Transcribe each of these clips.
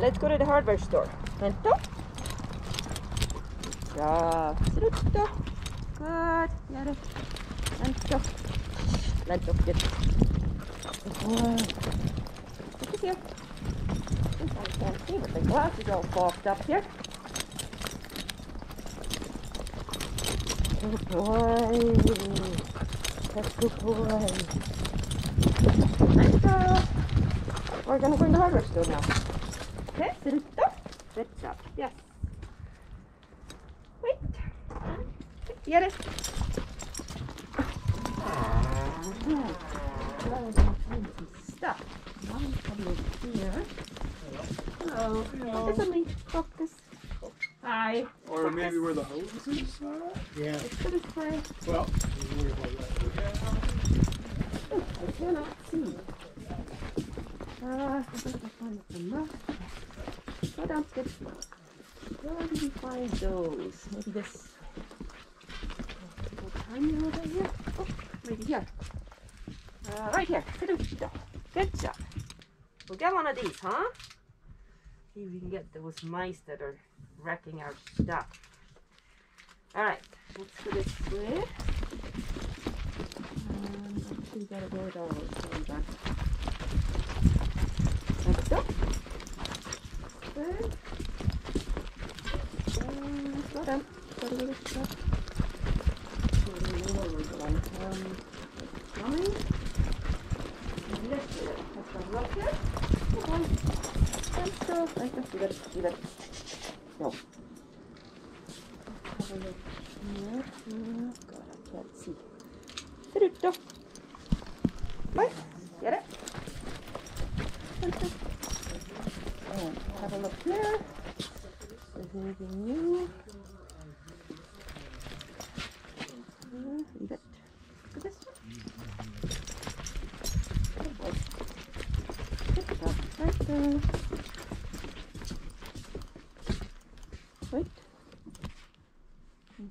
right, let's go to the hardware store. Good job. Srutto. Good. Get it. Lento. Lento. Good. Good. Look at here. I can't see, but the glass is all fogged up here. Good boy. That's good boy. Lento. We're gonna go in the hardware store now. Okay, sit up. Good job. Yes. Wait. Get it. Stuff. One coming over here. Hello. Focus on me. Focus. Hi. Or Focus. maybe where the hoses are? Yeah. It's good as fine. Well, I cannot see. Uh, I'm going to find the map. Go down, good. Where did we find those? Maybe this. Tiny here. Oh, maybe here. Uh, right here. Good job. We'll get one of these, huh? See if we can get those mice that are wrecking our stuff. All right, let's go this way. Um, let's see, gotta go. Going back. Let's go. Good. Um, slow down. Gotta go this way. So we know where we're. Um, coming. Lift it. Go up here. Come on. Let's go. Let's gotta, you gotta. No. Have a look here. Oh, God, I can't see. Strutto. Right? Get it? And have a look here. Is there anything new? Mm, there. Wait. Hmm.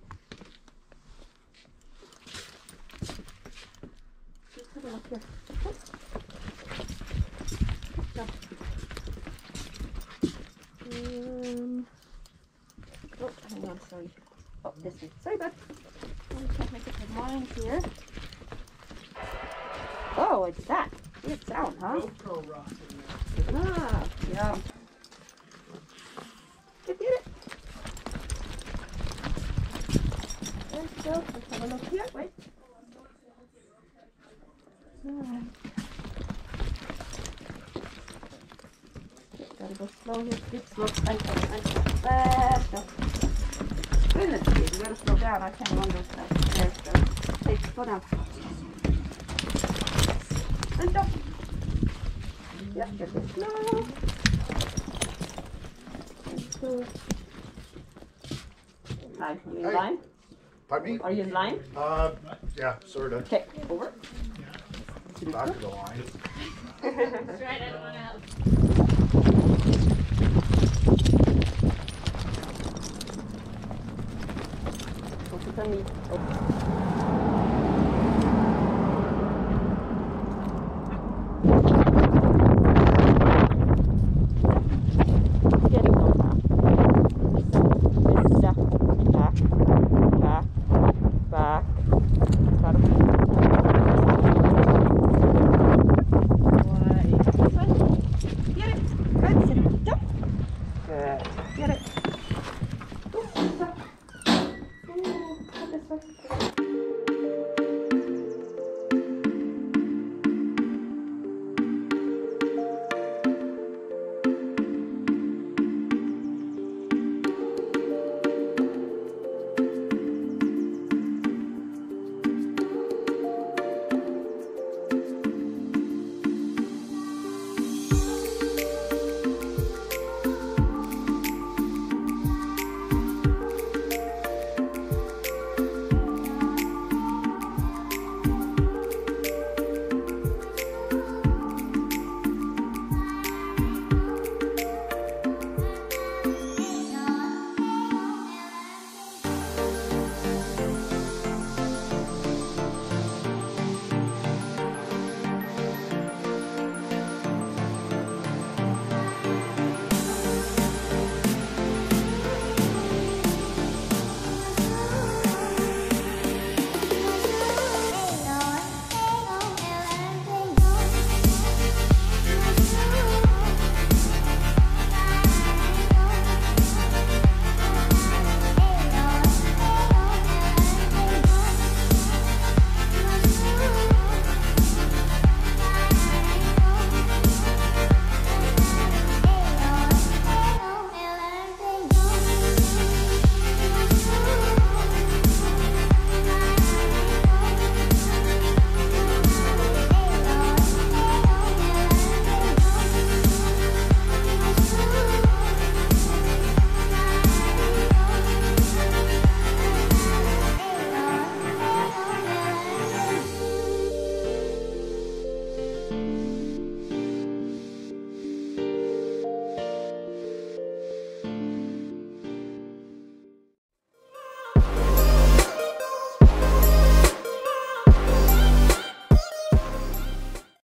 Just have a look here. Okay. Go. Um, oh, hang on, sorry. Oh, this way. Sorry, bud. Me just make up my mind here. Oh, it's that. Weird sound, huh? GoPro rock in there. Ah, yeah. Get it. Let's go. Let's have a look here. Wait. Gotta go slow here. Big slow. Einfach, einfach. Let's. Goodness you gotta slow down. I can't run those fast. There we go. Hey, slow down. Let's go. Yeah, get this slow. Let's you in Hey. line? Pardon me? Are you in line? Uh, yeah, sort of. Okay, over. Back of the line. Focus on me. Oh. Nossa.